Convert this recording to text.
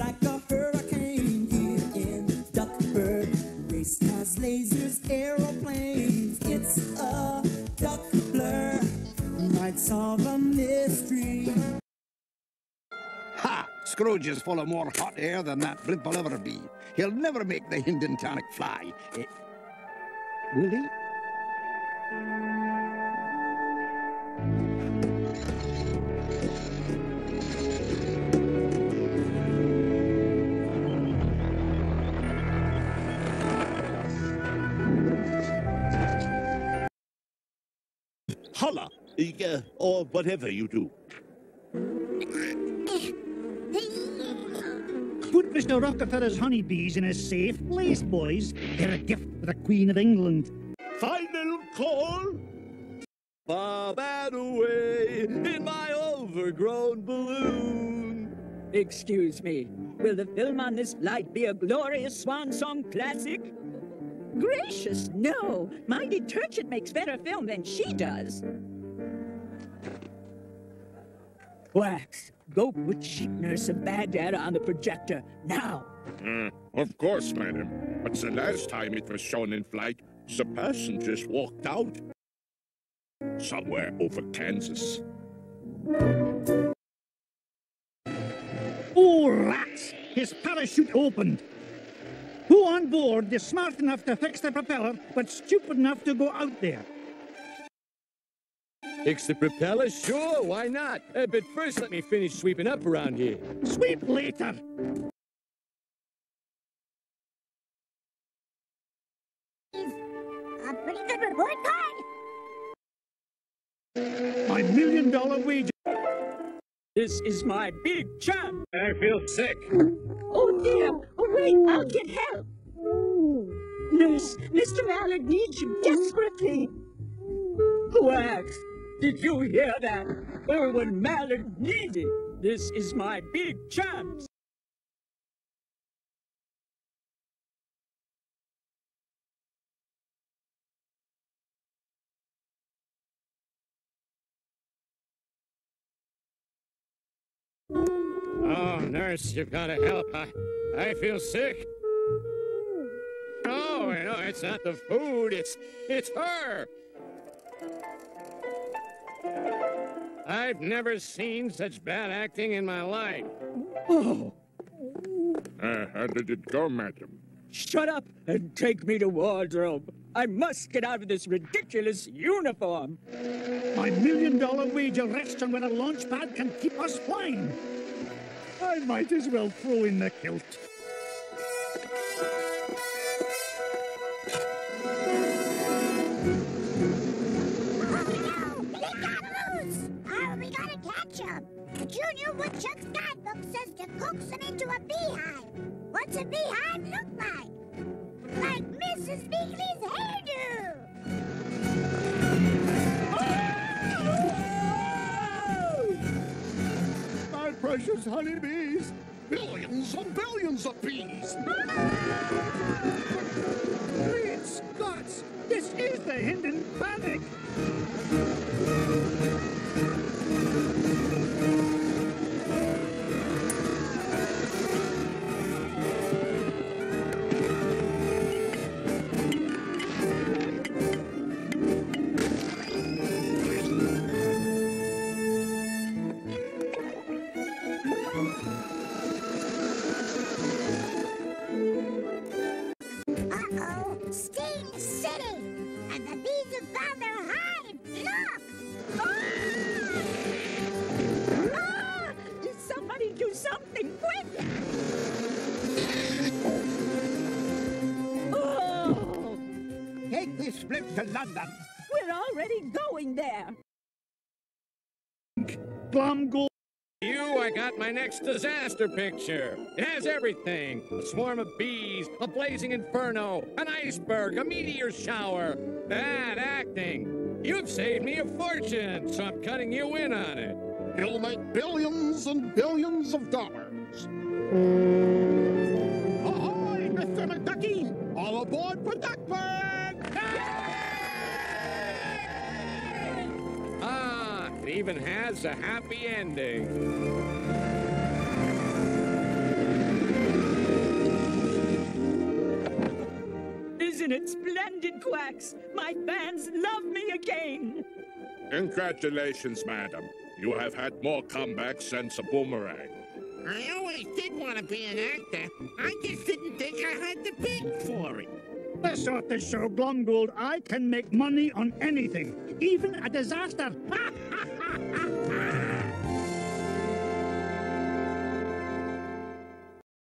like a hurricane here in Duckburg. Race cars, lasers, aeroplanes. It's a duck blur. Might solve a mystery. Ha! Scrooge is full of more hot air than that blimp will ever be. He'll never make the Hindentanic fly. Eh, will he? Holla, uh, or whatever you do. Put Mr. Rockefeller's honeybees in a safe place, boys. They're a gift for the Queen of England. Final call. Bob and away in my overgrown balloon. Excuse me, will the film on this flight be a glorious swan song classic? Gracious, no! My detergent makes better film than she does. Wax, go put Sheep Nurse of Baghdad on the projector, now! Uh, of course, madam. But the last time it was shown in flight, the passengers walked out. Somewhere over Kansas. Oh, rats! His parachute opened. Who on board is smart enough to fix the propeller, but stupid enough to go out there? Fix the propeller? Sure, why not? Uh, but first, let me finish sweeping up around here. Sweep later. A pretty good report card. My million dollar wager. This is my big chance! I feel sick. Oh dear! Wait, I'll get help! Nurse, Mr. Mallard needs you desperately! Wax, did you hear that? Erwin Mallard needed! This is my big chance! Oh, nurse, you've got to help. I, I feel sick. Oh, no, it's not the food. It's, it's her. I've never seen such bad acting in my life. Oh, Uh, how did it go, madam? shut up and take me to wardrobe! I must get out of this ridiculous uniform! My million dollar wager rests on whether Launchpad can keep us flying. I might as well throw in the kilt. Junior Woodchuck's guidebook says to coax him into a beehive. What's a beehive look like? Like Mrs. Bingley's hairdo. Precious honeybees! Billions and billions of bees! Ah! Great Scots! This is the Hinden Panic! Take blimp to London! We're already going there! Glomgold. You, I got my next disaster picture. It has everything a swarm of bees, a blazing inferno, an iceberg, a meteor shower. Bad acting. You've saved me a fortune, so I'm cutting you in on it. He'll make billions and billions of dollars. Ahoy, even has a happy ending. Isn't it splendid, Quacks? My fans love me again. Congratulations, madam. You have had more comebacks since a boomerang. I always did want to be an actor. I just didn't think I had the bid for it. Let's off the show, Glomgold. I can make money on anything, even a disaster.